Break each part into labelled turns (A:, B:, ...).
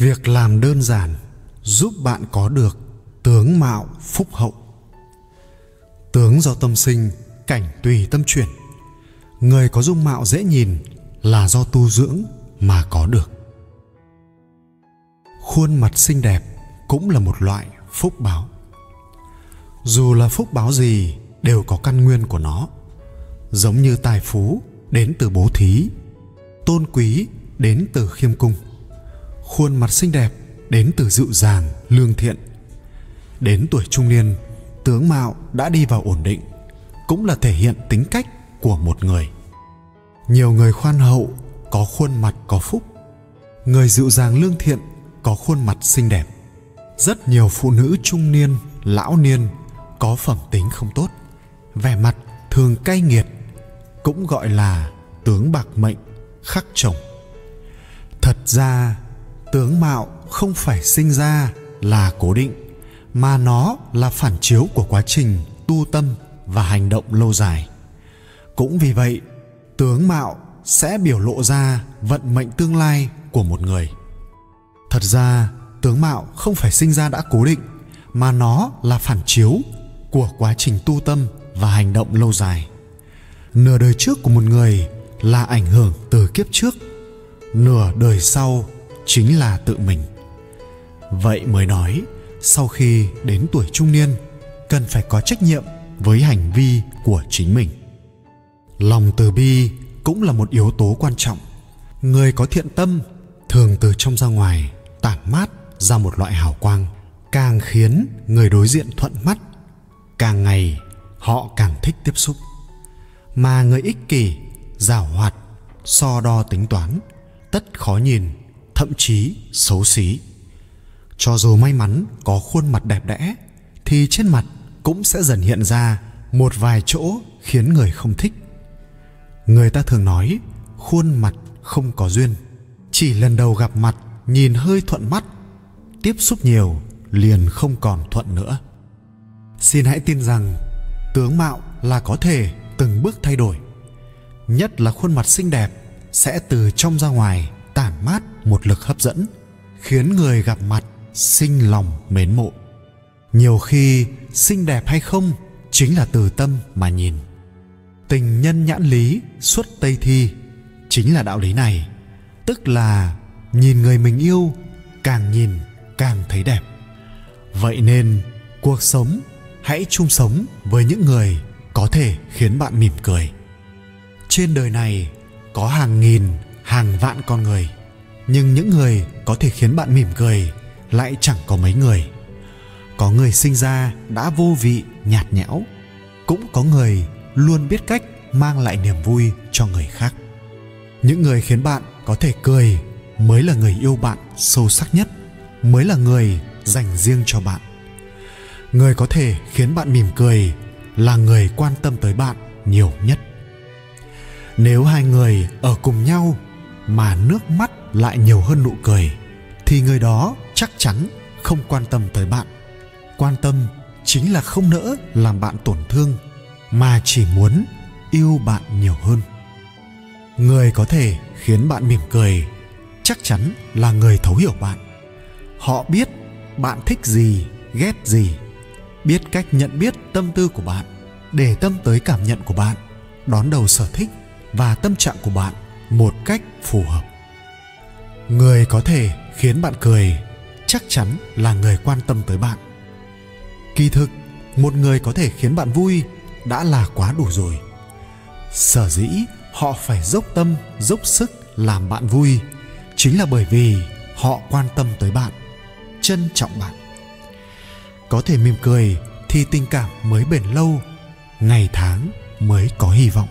A: việc làm đơn giản, giúp bạn có được tướng mạo phúc hậu. Tướng do tâm sinh, cảnh tùy tâm chuyển. Người có dung mạo dễ nhìn là do tu dưỡng mà có được. Khuôn mặt xinh đẹp cũng là một loại phúc báo. Dù là phúc báo gì, đều có căn nguyên của nó. Giống như tài phú đến từ bố thí, tôn quý đến từ khiêm cung khuôn mặt xinh đẹp đến từ dịu dàng, lương thiện. Đến tuổi trung niên, tướng mạo đã đi vào ổn định, cũng là thể hiện tính cách của một người. Nhiều người khoan hậu, có khuôn mặt có phúc. Người dịu dàng lương thiện, có khuôn mặt xinh đẹp. Rất nhiều phụ nữ trung niên, lão niên có phẩm tính không tốt, vẻ mặt thường cay nghiệt, cũng gọi là tướng bạc mệnh, khắc chồng. Thật ra tướng mạo không phải sinh ra là cố định, mà nó là phản chiếu của quá trình tu tâm và hành động lâu dài. Cũng vì vậy, tướng mạo sẽ biểu lộ ra vận mệnh tương lai của một người. Thật ra, tướng mạo không phải sinh ra đã cố định, mà nó là phản chiếu của quá trình tu tâm và hành động lâu dài. Nửa đời trước của một người là ảnh hưởng từ kiếp trước, nửa đời sau chính là tự mình. Vậy mới nói, sau khi đến tuổi trung niên, cần phải có trách nhiệm với hành vi của chính mình. Lòng từ bi cũng là một yếu tố quan trọng. Người có thiện tâm thường từ trong ra ngoài tản mát ra một loại hào quang, càng khiến người đối diện thuận mắt, càng ngày họ càng thích tiếp xúc. Mà người ích kỷ, giảo hoạt, so đo tính toán, tất khó nhìn thậm chí xấu xí. Cho dù may mắn có khuôn mặt đẹp đẽ, thì trên mặt cũng sẽ dần hiện ra một vài chỗ khiến người không thích. Người ta thường nói, khuôn mặt không có duyên. Chỉ lần đầu gặp mặt, nhìn hơi thuận mắt, tiếp xúc nhiều, liền không còn thuận nữa. Xin hãy tin rằng, tướng mạo là có thể từng bước thay đổi. Nhất là khuôn mặt xinh đẹp sẽ từ trong ra ngoài tản mát một lực hấp dẫn, khiến người gặp mặt sinh lòng mến mộ. Nhiều khi xinh đẹp hay không chính là từ tâm mà nhìn. Tình nhân nhãn lý xuất tây thi chính là đạo lý này, tức là nhìn người mình yêu, càng nhìn càng thấy đẹp. Vậy nên cuộc sống, hãy chung sống với những người có thể khiến bạn mỉm cười. Trên đời này có hàng nghìn, hàng vạn con người nhưng những người có thể khiến bạn mỉm cười lại chẳng có mấy người. Có người sinh ra đã vô vị, nhạt nhẽo, cũng có người luôn biết cách mang lại niềm vui cho người khác. Những người khiến bạn có thể cười mới là người yêu bạn sâu sắc nhất, mới là người dành riêng cho bạn. Người có thể khiến bạn mỉm cười là người quan tâm tới bạn nhiều nhất. Nếu hai người ở cùng nhau mà nước mắt lại nhiều hơn nụ cười, thì người đó chắc chắn không quan tâm tới bạn. Quan tâm chính là không nỡ làm bạn tổn thương, mà chỉ muốn yêu bạn nhiều hơn. Người có thể khiến bạn mỉm cười chắc chắn là người thấu hiểu bạn. Họ biết bạn thích gì, ghét gì, biết cách nhận biết tâm tư của bạn để tâm tới cảm nhận của bạn, đón đầu sở thích và tâm trạng của bạn một cách phù hợp. Người có thể khiến bạn cười chắc chắn là người quan tâm tới bạn. Kỳ thực, một người có thể khiến bạn vui đã là quá đủ rồi. Sở dĩ họ phải dốc tâm, dốc sức làm bạn vui chính là bởi vì họ quan tâm tới bạn, trân trọng bạn. Có thể mỉm cười thì tình cảm mới bền lâu, ngày tháng mới có hy vọng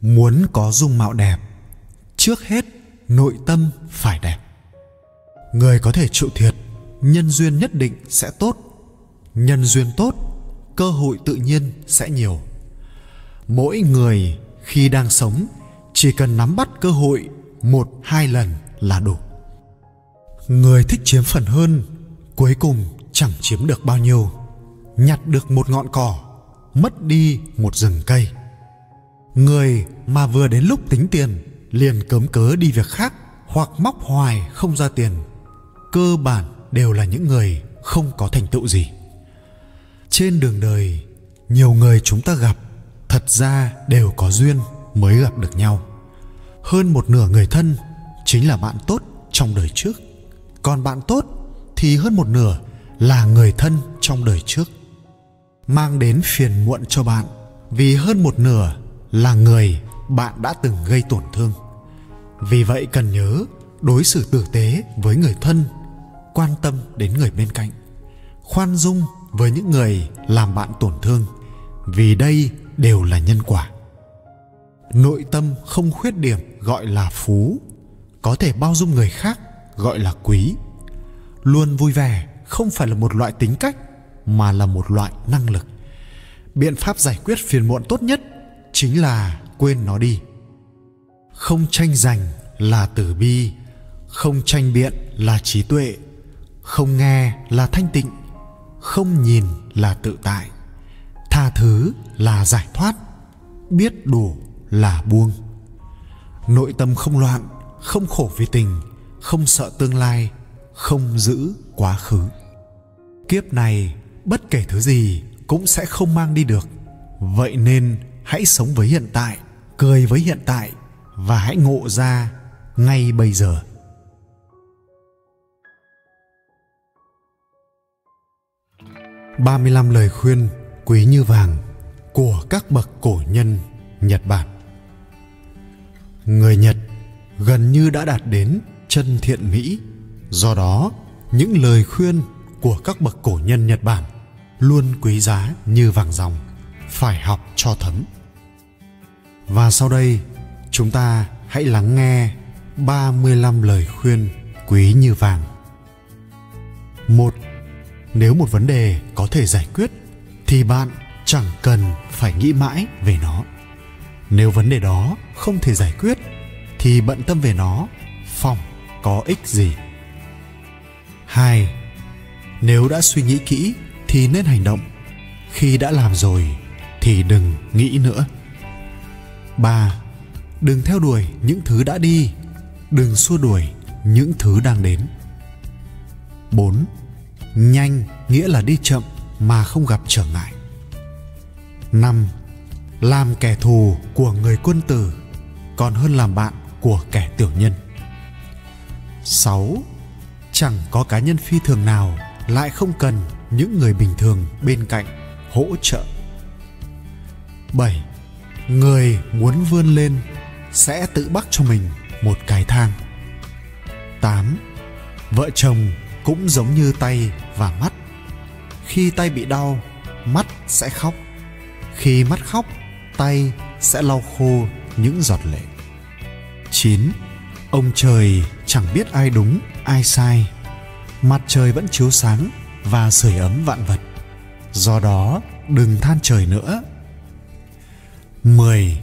A: muốn có dung mạo đẹp, trước hết nội tâm phải đẹp. Người có thể chịu thiệt, nhân duyên nhất định sẽ tốt. Nhân duyên tốt, cơ hội tự nhiên sẽ nhiều. Mỗi người khi đang sống, chỉ cần nắm bắt cơ hội một, hai lần là đủ. Người thích chiếm phần hơn, cuối cùng chẳng chiếm được bao nhiêu. Nhặt được một ngọn cỏ, mất đi một rừng cây người mà vừa đến lúc tính tiền, liền cấm cớ đi việc khác hoặc móc hoài không ra tiền. Cơ bản đều là những người không có thành tựu gì. Trên đường đời, nhiều người chúng ta gặp, thật ra đều có duyên mới gặp được nhau. Hơn một nửa người thân chính là bạn tốt trong đời trước. Còn bạn tốt thì hơn một nửa là người thân trong đời trước. Mang đến phiền muộn cho bạn vì hơn một nửa là người bạn đã từng gây tổn thương. Vì vậy cần nhớ, đối xử tử tế với người thân, quan tâm đến người bên cạnh, khoan dung với những người làm bạn tổn thương, vì đây đều là nhân quả. Nội tâm không khuyết điểm gọi là phú, có thể bao dung người khác gọi là quý. Luôn vui vẻ không phải là một loại tính cách, mà là một loại năng lực. Biện pháp giải quyết phiền muộn tốt nhất chính là quên nó đi. Không tranh giành là tử bi, không tranh biện là trí tuệ, không nghe là thanh tịnh, không nhìn là tự tại. Tha thứ là giải thoát, biết đủ là buông. Nội tâm không loạn, không khổ vì tình, không sợ tương lai, không giữ quá khứ. Kiếp này, bất kể thứ gì cũng sẽ không mang đi được. Vậy nên hãy sống với hiện tại cười với hiện tại và hãy ngộ ra ngay bây giờ 35 lời khuyên quý như vàng của các bậc cổ nhân Nhật Bản. Người Nhật gần như đã đạt đến chân thiện mỹ, do đó những lời khuyên của các bậc cổ nhân Nhật Bản luôn quý giá như vàng dòng, phải học cho thấm. Và sau đây, chúng ta hãy lắng nghe 35 lời khuyên quý như vàng. Một nếu một vấn đề có thể giải quyết thì bạn chẳng cần phải nghĩ mãi về nó. Nếu vấn đề đó không thể giải quyết thì bận tâm về nó phòng có ích gì? Hai nếu đã suy nghĩ kỹ thì nên hành động. Khi đã làm rồi thì đừng nghĩ nữa ba, đừng theo đuổi những thứ đã đi, đừng xua đuổi những thứ đang đến 4 nhanh nghĩa là đi chậm mà không gặp trở ngại năm, làm kẻ thù của người quân tử còn hơn làm bạn của kẻ tiểu nhân 6. Chẳng có cá nhân phi thường nào lại không cần những người bình thường bên cạnh hỗ trợ. 7. Người muốn vươn lên sẽ tự bắt cho mình một cái thang. 8. Vợ chồng cũng giống như tay và mắt khi tay bị đau mắt sẽ khóc khi mắt khóc tay sẽ lau khô những giọt lệ 9. Ông trời chẳng biết ai đúng, ai sai. Mặt trời vẫn chiếu sáng và sưởi ấm vạn vật. Do đó, đừng than trời nữa. 10.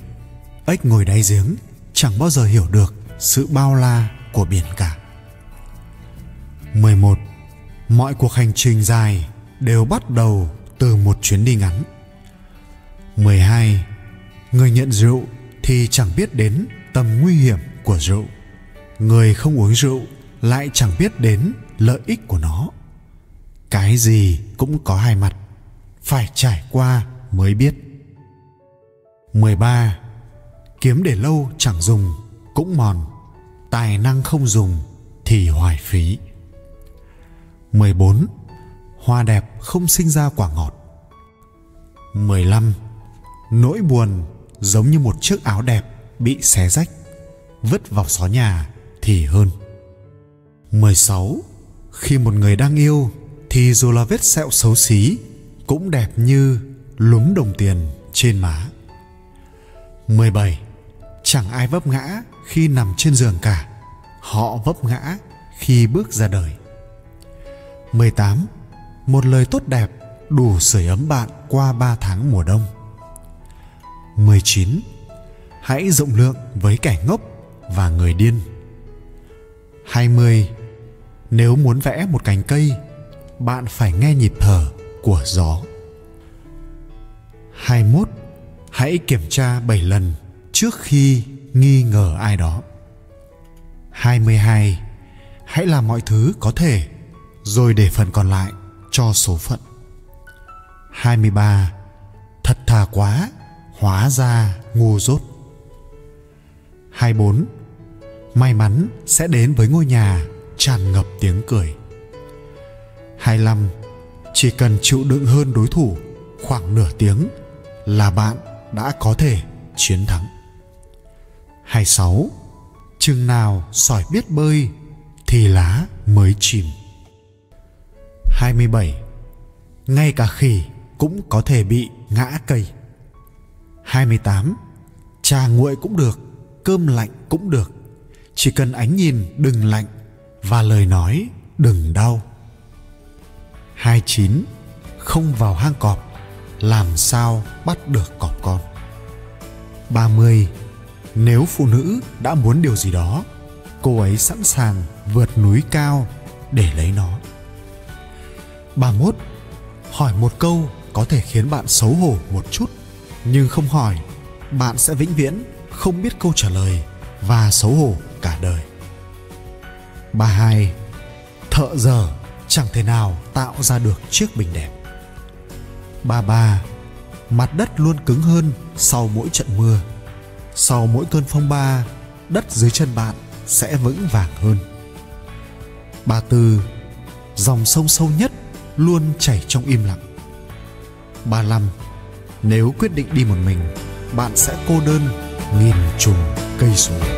A: Ếch ngồi đáy giếng chẳng bao giờ hiểu được sự bao la của biển cả. 11. Mọi cuộc hành trình dài đều bắt đầu từ một chuyến đi ngắn. 12. Người nhận rượu thì chẳng biết đến tầm nguy hiểm của rượu. Người không uống rượu lại chẳng biết đến lợi ích của nó. Cái gì cũng có hai mặt, phải trải qua mới biết. 13. Kiếm để lâu chẳng dùng cũng mòn, tài năng không dùng thì hoài phí. 14. Hoa đẹp không sinh ra quả ngọt. 15. Nỗi buồn giống như một chiếc áo đẹp bị xé rách, vứt vào xó nhà thì hơn. 16. Khi một người đang yêu thì dù là vết sẹo xấu xí cũng đẹp như lúm đồng tiền trên má. 17. Chẳng ai vấp ngã khi nằm trên giường cả. Họ vấp ngã khi bước ra đời. 18. Một lời tốt đẹp đủ sưởi ấm bạn qua 3 tháng mùa đông. 19. Hãy rộng lượng với kẻ ngốc và người điên. 20. Nếu muốn vẽ một cành cây, bạn phải nghe nhịp thở của gió. 21. Hãy kiểm tra 7 lần trước khi nghi ngờ ai đó. 22. Hãy làm mọi thứ có thể rồi để phần còn lại cho số phận. 23. Thật thà quá, hóa ra ngu dốt. 24. May mắn sẽ đến với ngôi nhà tràn ngập tiếng cười. 25. Chỉ cần chịu đựng hơn đối thủ khoảng nửa tiếng là bạn đã có thể chiến thắng. 26. Chừng nào sỏi biết bơi thì lá mới chìm. 27. Ngay cả khỉ cũng có thể bị ngã cây. 28. Trà nguội cũng được, cơm lạnh cũng được. Chỉ cần ánh nhìn đừng lạnh và lời nói đừng đau. 29. Không vào hang cọp, làm sao bắt được cọp con. 30. Nếu phụ nữ đã muốn điều gì đó, cô ấy sẵn sàng vượt núi cao để lấy nó. 31. Hỏi một câu có thể khiến bạn xấu hổ một chút, nhưng không hỏi, bạn sẽ vĩnh viễn không biết câu trả lời và xấu hổ cả đời. 32. Thợ giờ chẳng thể nào tạo ra được chiếc bình đẹp. 33. Mặt đất luôn cứng hơn sau mỗi trận mưa. Sau mỗi cơn phong ba, đất dưới chân bạn sẽ vững vàng hơn. 34. Dòng sông sâu nhất luôn chảy trong im lặng. 35. Nếu quyết định đi một mình, bạn sẽ cô đơn nghìn trùng cây số.